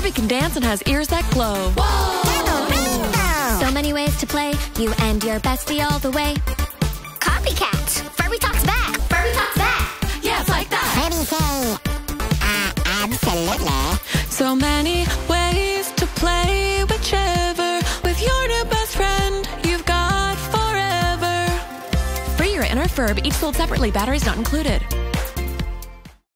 Furby can dance and has ears that glow. So many ways to play, you and your bestie all the way. Copycat. Furby talks back. Furby talks back. Yeah, it's like that. Furby say, uh, absolutely. So many ways to play whichever. With your new best friend, you've got forever. Free your inner Furb, each sold separately, batteries not included.